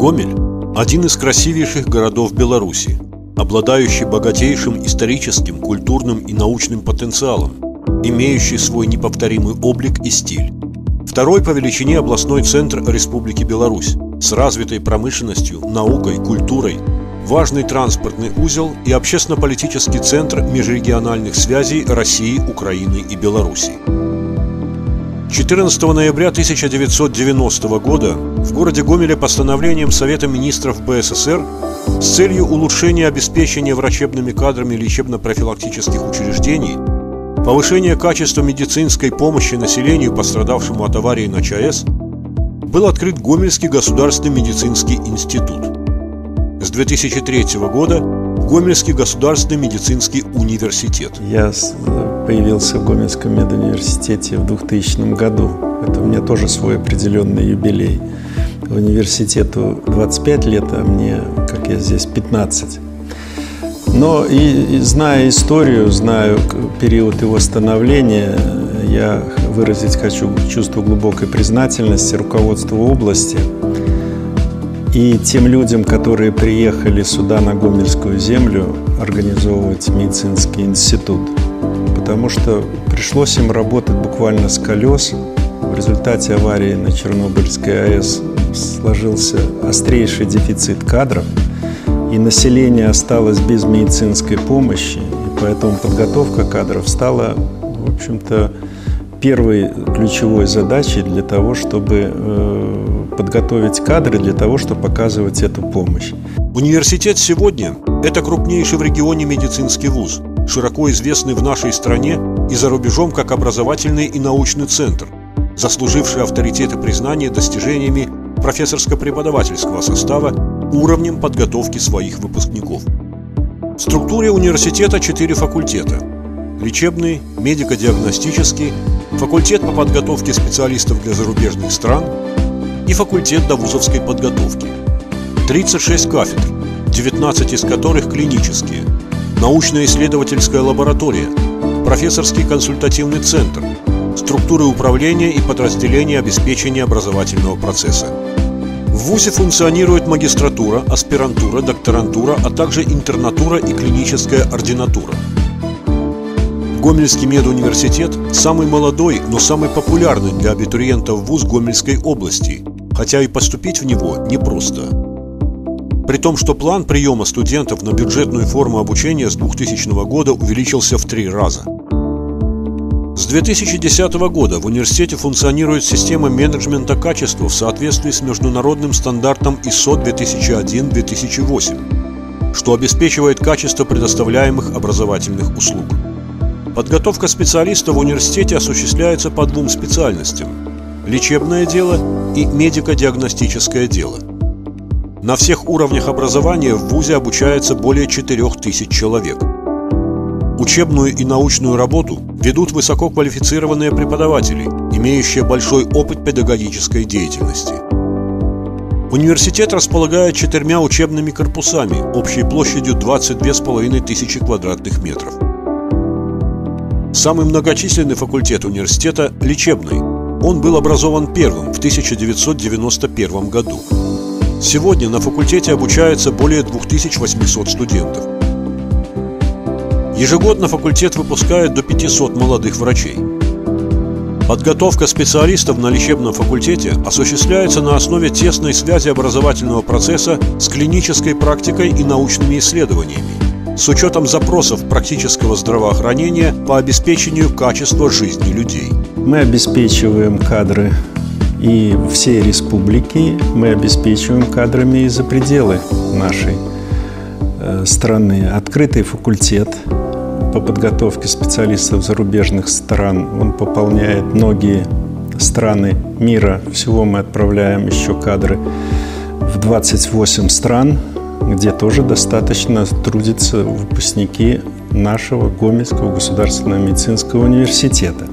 Гомель – один из красивейших городов Беларуси, обладающий богатейшим историческим, культурным и научным потенциалом, имеющий свой неповторимый облик и стиль. Второй по величине областной центр Республики Беларусь с развитой промышленностью, наукой, культурой, важный транспортный узел и общественно-политический центр межрегиональных связей России, Украины и Беларуси. 14 ноября 1990 года в городе Гомеле постановлением Совета министров БССР с целью улучшения обеспечения врачебными кадрами лечебно-профилактических учреждений, повышения качества медицинской помощи населению, пострадавшему от аварии на ЧАЭС, был открыт Гомельский государственный медицинский институт. С 2003 года Гомельский государственный медицинский университет. Я появился в Гомельском медуниверситете в 2000 году. Это у меня тоже свой определенный юбилей. Университету 25 лет, а мне, как я здесь, 15. Но и, и зная историю, знаю период его становления, я выразить хочу чувство глубокой признательности руководству области – и тем людям, которые приехали сюда, на Гомельскую землю, организовывать медицинский институт. Потому что пришлось им работать буквально с колес. В результате аварии на Чернобыльской АЭС сложился острейший дефицит кадров, и население осталось без медицинской помощи, и поэтому подготовка кадров стала, в общем-то, первой ключевой задачей для того, чтобы э, подготовить кадры для того, чтобы показывать эту помощь. Университет сегодня – это крупнейший в регионе медицинский вуз, широко известный в нашей стране и за рубежом как образовательный и научный центр, заслуживший авторитет и признание достижениями профессорско-преподавательского состава уровнем подготовки своих выпускников. В структуре университета четыре факультета – лечебный, медико-диагностический, факультет по подготовке специалистов для зарубежных стран и факультет довузовской подготовки. 36 кафедр, 19 из которых клинические, научно-исследовательская лаборатория, профессорский консультативный центр, структуры управления и подразделения обеспечения образовательного процесса. В ВУЗе функционирует магистратура, аспирантура, докторантура, а также интернатура и клиническая ординатура – Гомельский медуниверситет – самый молодой, но самый популярный для абитуриентов вуз Гомельской области, хотя и поступить в него непросто. При том, что план приема студентов на бюджетную форму обучения с 2000 года увеличился в три раза. С 2010 года в университете функционирует система менеджмента качества в соответствии с международным стандартом ISO 2001-2008, что обеспечивает качество предоставляемых образовательных услуг. Подготовка специалистов в университете осуществляется по двум специальностям – лечебное дело и медико-диагностическое дело. На всех уровнях образования в ВУЗе обучается более 4000 человек. Учебную и научную работу ведут высококвалифицированные преподаватели, имеющие большой опыт педагогической деятельности. Университет располагает четырьмя учебными корпусами общей площадью 22,5 тысячи квадратных метров – Самый многочисленный факультет университета – лечебный. Он был образован первым в 1991 году. Сегодня на факультете обучается более 2800 студентов. Ежегодно факультет выпускает до 500 молодых врачей. Подготовка специалистов на лечебном факультете осуществляется на основе тесной связи образовательного процесса с клинической практикой и научными исследованиями с учетом запросов практического здравоохранения по обеспечению качества жизни людей. Мы обеспечиваем кадры и всей республики, мы обеспечиваем кадрами и за пределы нашей э, страны. Открытый факультет по подготовке специалистов зарубежных стран, он пополняет многие страны мира. Всего мы отправляем еще кадры в 28 стран где тоже достаточно трудятся выпускники нашего Гомельского государственного медицинского университета.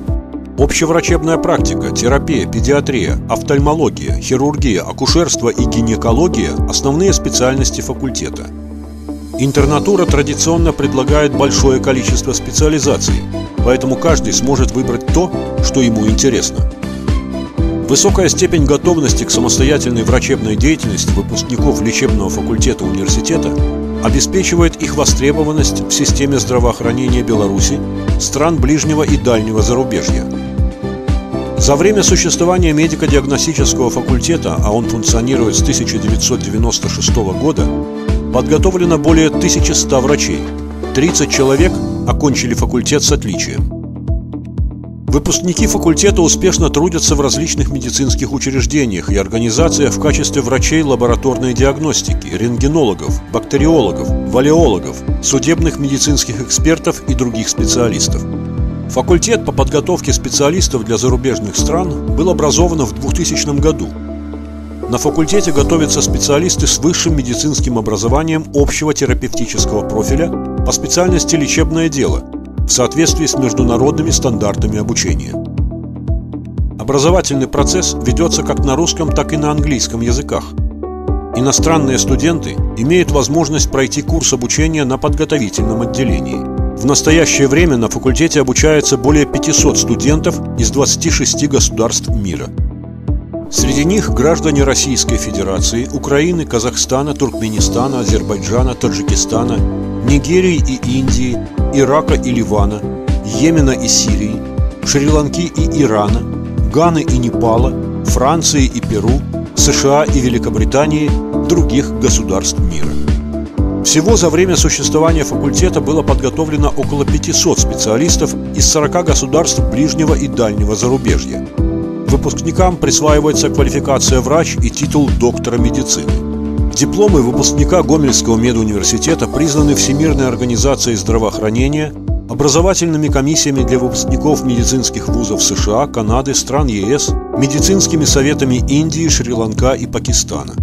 Общеврачебная практика, терапия, педиатрия, офтальмология, хирургия, акушерство и гинекология – основные специальности факультета. Интернатура традиционно предлагает большое количество специализаций, поэтому каждый сможет выбрать то, что ему интересно. Высокая степень готовности к самостоятельной врачебной деятельности выпускников лечебного факультета университета обеспечивает их востребованность в системе здравоохранения Беларуси, стран ближнего и дальнего зарубежья. За время существования медико-диагностического факультета, а он функционирует с 1996 года, подготовлено более 1100 врачей. 30 человек окончили факультет с отличием. Выпускники факультета успешно трудятся в различных медицинских учреждениях и организациях в качестве врачей лабораторной диагностики, рентгенологов, бактериологов, валеологов, судебных медицинских экспертов и других специалистов. Факультет по подготовке специалистов для зарубежных стран был образован в 2000 году. На факультете готовятся специалисты с высшим медицинским образованием общего терапевтического профиля по специальности лечебное дело – в соответствии с международными стандартами обучения. Образовательный процесс ведется как на русском, так и на английском языках. Иностранные студенты имеют возможность пройти курс обучения на подготовительном отделении. В настоящее время на факультете обучается более 500 студентов из 26 государств мира. Среди них граждане Российской Федерации, Украины, Казахстана, Туркменистана, Азербайджана, Таджикистана, Нигерии и Индии, Ирака и Ливана, Йемена и Сирии, Шри-Ланки и Ирана, Ганы и Непала, Франции и Перу, США и Великобритании, других государств мира. Всего за время существования факультета было подготовлено около 500 специалистов из 40 государств ближнего и дальнего зарубежья. Выпускникам присваивается квалификация врач и титул доктора медицины. Дипломы выпускника Гомельского медуниверситета признаны Всемирной организацией здравоохранения, образовательными комиссиями для выпускников медицинских вузов США, Канады, стран ЕС, медицинскими советами Индии, Шри-Ланка и Пакистана.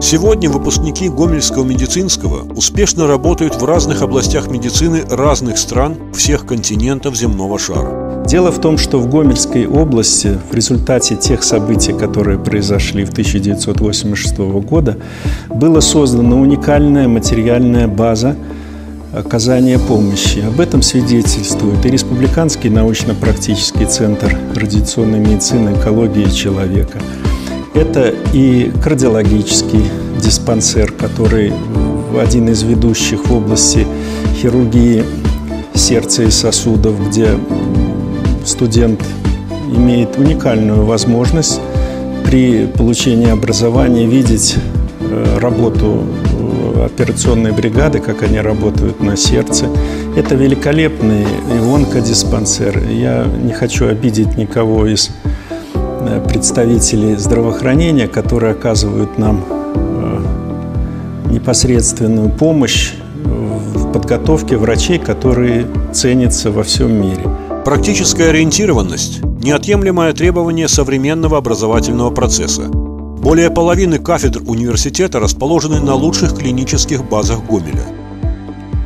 Сегодня выпускники Гомельского медицинского успешно работают в разных областях медицины разных стран всех континентов земного шара. Дело в том, что в Гомельской области в результате тех событий, которые произошли в 1986 года, была создана уникальная материальная база оказания помощи. Об этом свидетельствует и Республиканский научно-практический центр радиационной медицины, экологии человека. Это и кардиологический диспансер, который один из ведущих в области хирургии сердца и сосудов, где студент имеет уникальную возможность при получении образования видеть э, работу э, операционной бригады, как они работают на сердце. Это великолепный ионкодиспансер. Я не хочу обидеть никого из э, представителей здравоохранения, которые оказывают нам непосредственную помощь в подготовке врачей, которые ценятся во всем мире. Практическая ориентированность – неотъемлемое требование современного образовательного процесса. Более половины кафедр университета расположены на лучших клинических базах Гомеля.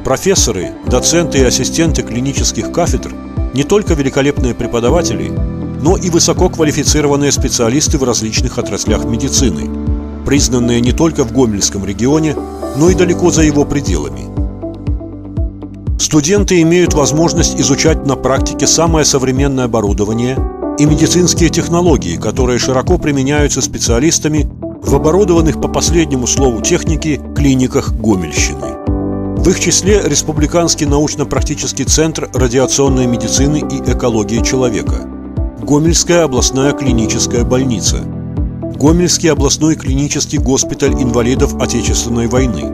Профессоры, доценты и ассистенты клинических кафедр не только великолепные преподаватели, но и высококвалифицированные специалисты в различных отраслях медицины, признанные не только в Гомельском регионе, но и далеко за его пределами – Студенты имеют возможность изучать на практике самое современное оборудование и медицинские технологии, которые широко применяются специалистами в оборудованных по последнему слову техники клиниках Гомельщины. В их числе Республиканский научно-практический центр радиационной медицины и экологии человека, Гомельская областная клиническая больница, Гомельский областной клинический госпиталь инвалидов Отечественной войны,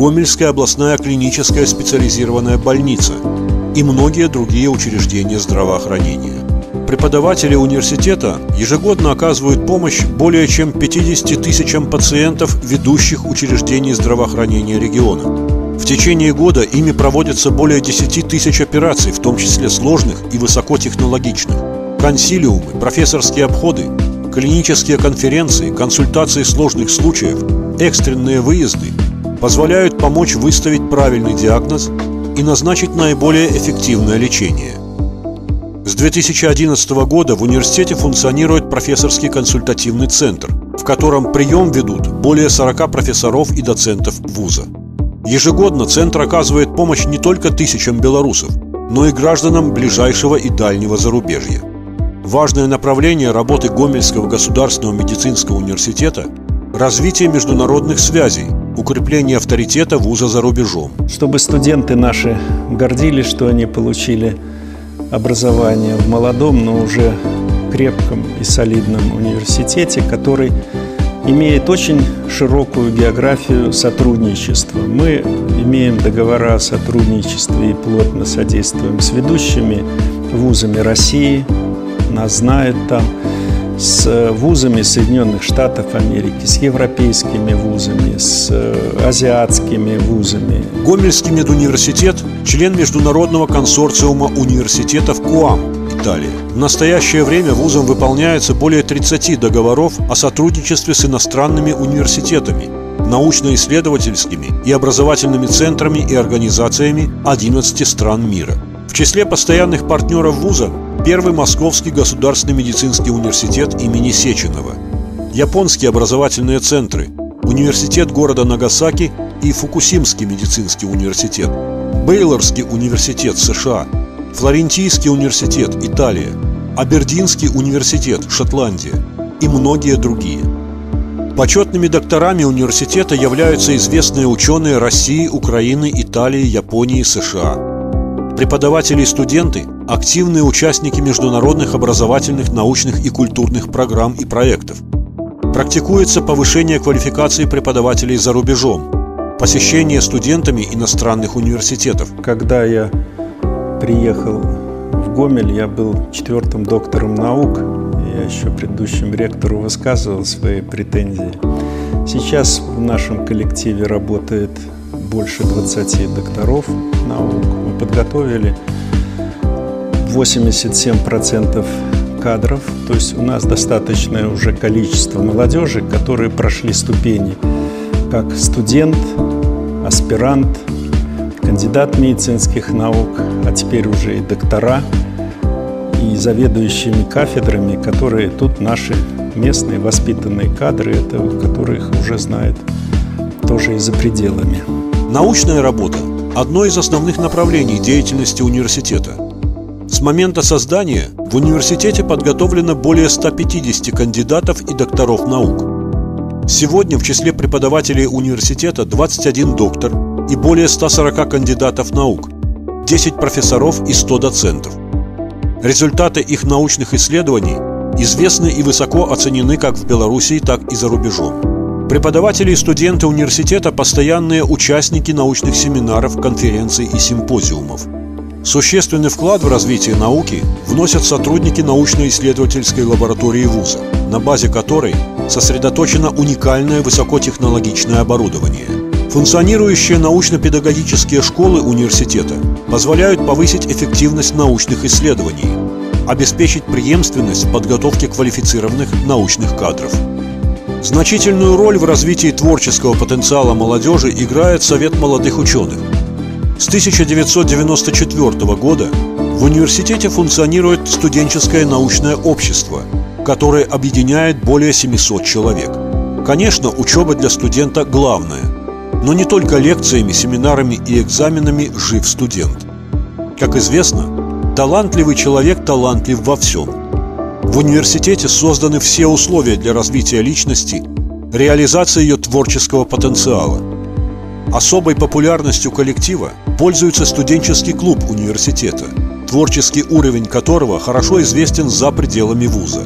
Гомельская областная клиническая специализированная больница и многие другие учреждения здравоохранения. Преподаватели университета ежегодно оказывают помощь более чем 50 тысячам пациентов ведущих учреждений здравоохранения региона. В течение года ими проводятся более 10 тысяч операций, в том числе сложных и высокотехнологичных. Консилиумы, профессорские обходы, клинические конференции, консультации сложных случаев, экстренные выезды – позволяют помочь выставить правильный диагноз и назначить наиболее эффективное лечение. С 2011 года в университете функционирует профессорский консультативный центр, в котором прием ведут более 40 профессоров и доцентов вуза. Ежегодно центр оказывает помощь не только тысячам белорусов, но и гражданам ближайшего и дальнего зарубежья. Важное направление работы Гомельского государственного медицинского университета – развитие международных связей, укрепление авторитета вуза за рубежом. Чтобы студенты наши гордились, что они получили образование в молодом, но уже крепком и солидном университете, который имеет очень широкую географию сотрудничества. Мы имеем договора о сотрудничестве и плотно содействуем с ведущими вузами России, нас знают там, с вузами Соединенных Штатов Америки, с европейскими вузами, с э, азиатскими вузами. Гомельский медуниверситет – член международного консорциума университетов КУАМ, Италии. В настоящее время вузом выполняется более 30 договоров о сотрудничестве с иностранными университетами, научно-исследовательскими и образовательными центрами и организациями 11 стран мира. В числе постоянных партнеров вуза Первый Московский государственный медицинский университет имени Сеченова, японские образовательные центры, университет города Нагасаки и Фукусимский медицинский университет, Бейлорский университет США, Флорентийский университет Италия, Абердинский университет Шотландия. И многие другие. Почетными докторами университета являются известные ученые России, Украины, Италии, Японии, США – Преподаватели и студенты – активные участники международных образовательных, научных и культурных программ и проектов. Практикуется повышение квалификации преподавателей за рубежом, посещение студентами иностранных университетов. Когда я приехал в Гомель, я был четвертым доктором наук. Я еще предыдущему ректору высказывал свои претензии. Сейчас в нашем коллективе работает больше 20 докторов наук. Мы подготовили 87% кадров, то есть у нас достаточное уже количество молодежи, которые прошли ступени как студент, аспирант, кандидат медицинских наук, а теперь уже и доктора, и заведующими кафедрами, которые тут наши местные воспитанные кадры, это которых уже знают тоже и за пределами. Научная работа – одно из основных направлений деятельности университета. С момента создания в университете подготовлено более 150 кандидатов и докторов наук. Сегодня в числе преподавателей университета 21 доктор и более 140 кандидатов наук, 10 профессоров и 100 доцентов. Результаты их научных исследований известны и высоко оценены как в Белоруссии, так и за рубежом. Преподаватели и студенты университета – постоянные участники научных семинаров, конференций и симпозиумов. Существенный вклад в развитие науки вносят сотрудники научно-исследовательской лаборатории вуза, на базе которой сосредоточено уникальное высокотехнологичное оборудование. Функционирующие научно-педагогические школы университета позволяют повысить эффективность научных исследований, обеспечить преемственность в подготовке квалифицированных научных кадров – Значительную роль в развитии творческого потенциала молодежи играет Совет молодых ученых. С 1994 года в университете функционирует студенческое научное общество, которое объединяет более 700 человек. Конечно, учеба для студента главное, но не только лекциями, семинарами и экзаменами жив студент. Как известно, талантливый человек талантлив во всем – в университете созданы все условия для развития личности, реализации ее творческого потенциала. Особой популярностью коллектива пользуется студенческий клуб университета, творческий уровень которого хорошо известен за пределами вуза.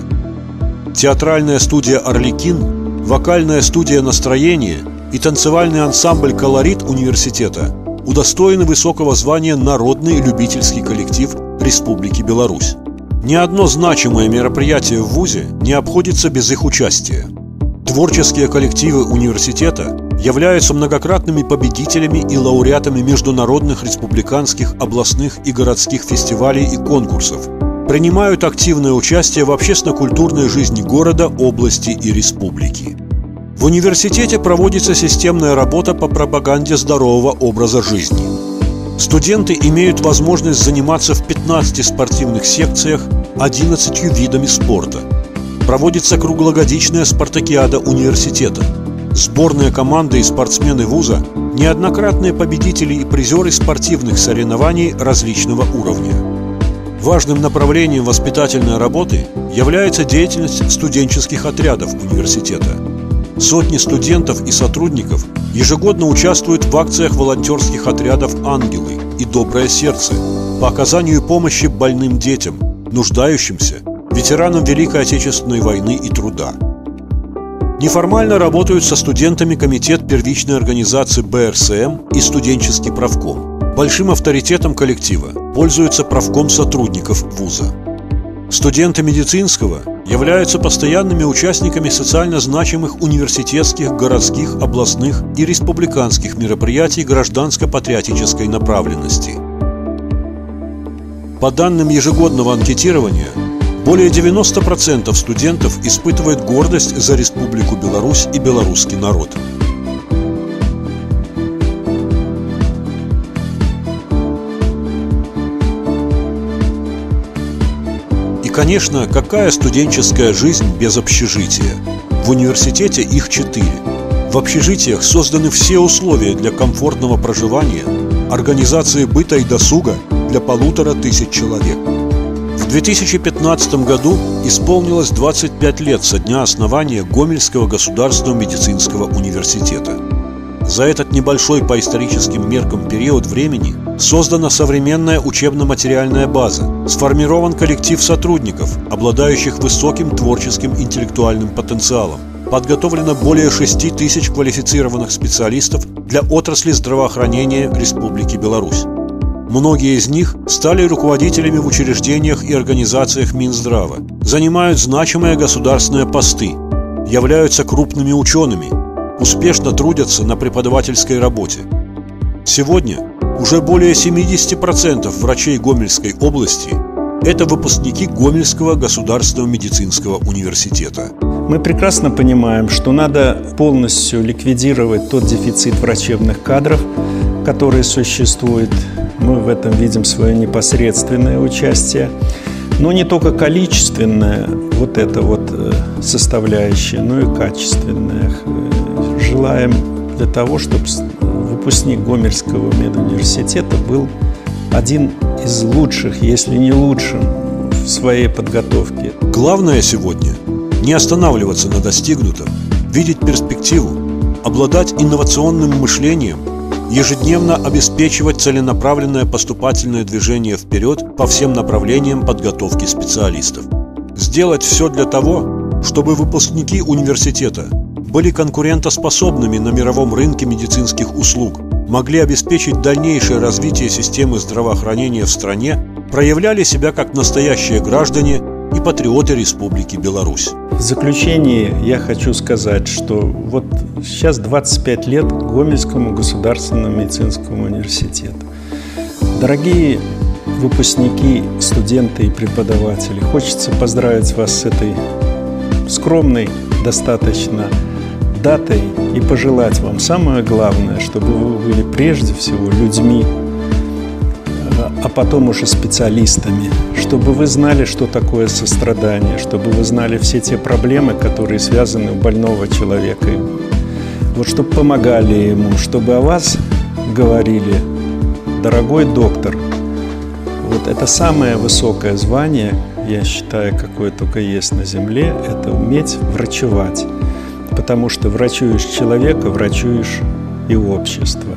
Театральная студия «Орликин», вокальная студия «Настроение» и танцевальный ансамбль «Колорит» университета удостоены высокого звания «Народный любительский коллектив Республики Беларусь». Ни одно значимое мероприятие в ВУЗе не обходится без их участия. Творческие коллективы университета являются многократными победителями и лауреатами международных республиканских, областных и городских фестивалей и конкурсов, принимают активное участие в общественно-культурной жизни города, области и республики. В университете проводится системная работа по пропаганде здорового образа жизни – Студенты имеют возможность заниматься в 15 спортивных секциях 11 видами спорта. Проводится круглогодичная спартакиада университета. Сборная команда и спортсмены вуза – неоднократные победители и призеры спортивных соревнований различного уровня. Важным направлением воспитательной работы является деятельность студенческих отрядов университета. Сотни студентов и сотрудников ежегодно участвуют в акциях волонтерских отрядов «Ангелы» и «Доброе сердце» по оказанию помощи больным детям, нуждающимся, ветеранам Великой Отечественной войны и труда. Неформально работают со студентами Комитет первичной организации БРСМ и студенческий правком – Большим авторитетом коллектива пользуется правком сотрудников вуза. Студенты медицинского являются постоянными участниками социально значимых университетских, городских, областных и республиканских мероприятий гражданско-патриотической направленности. По данным ежегодного анкетирования, более 90% студентов испытывают гордость за Республику Беларусь и белорусский народ – конечно, какая студенческая жизнь без общежития? В университете их четыре. В общежитиях созданы все условия для комфортного проживания, организации быта и досуга для полутора тысяч человек. В 2015 году исполнилось 25 лет со дня основания Гомельского государственного медицинского университета. За этот небольшой по историческим меркам период времени создана современная учебно-материальная база, сформирован коллектив сотрудников, обладающих высоким творческим интеллектуальным потенциалом, подготовлено более 6 тысяч квалифицированных специалистов для отрасли здравоохранения Республики Беларусь. Многие из них стали руководителями в учреждениях и организациях Минздрава, занимают значимые государственные посты, являются крупными учеными, успешно трудятся на преподавательской работе. Сегодня уже более 70% врачей Гомельской области – это выпускники Гомельского государственного медицинского университета. Мы прекрасно понимаем, что надо полностью ликвидировать тот дефицит врачебных кадров, который существует. Мы в этом видим свое непосредственное участие. Но не только количественная вот эта вот э, составляющая, но и качественная желаем для того, чтобы выпускник Гомельского медуниверситета был один из лучших, если не лучшим в своей подготовке. Главное сегодня не останавливаться на достигнутом, видеть перспективу, обладать инновационным мышлением, ежедневно обеспечивать целенаправленное поступательное движение вперед по всем направлениям подготовки специалистов. Сделать все для того, чтобы выпускники университета были конкурентоспособными на мировом рынке медицинских услуг, могли обеспечить дальнейшее развитие системы здравоохранения в стране, проявляли себя как настоящие граждане и патриоты Республики Беларусь. В заключение я хочу сказать, что вот сейчас 25 лет Гомельскому государственному медицинскому университету. Дорогие выпускники, студенты и преподаватели, хочется поздравить вас с этой скромной достаточно датой и пожелать вам самое главное, чтобы вы были прежде всего людьми, а потом уже специалистами, чтобы вы знали, что такое сострадание, чтобы вы знали все те проблемы, которые связаны у больного человека. Вот чтобы помогали ему, чтобы о вас говорили, дорогой доктор, вот это самое высокое звание, я считаю, какое только есть на Земле, это уметь врачевать потому что врачуешь человека, врачуешь и общество.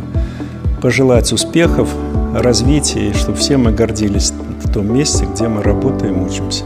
Пожелать успехов, развития, и чтобы все мы гордились в том месте, где мы работаем, учимся.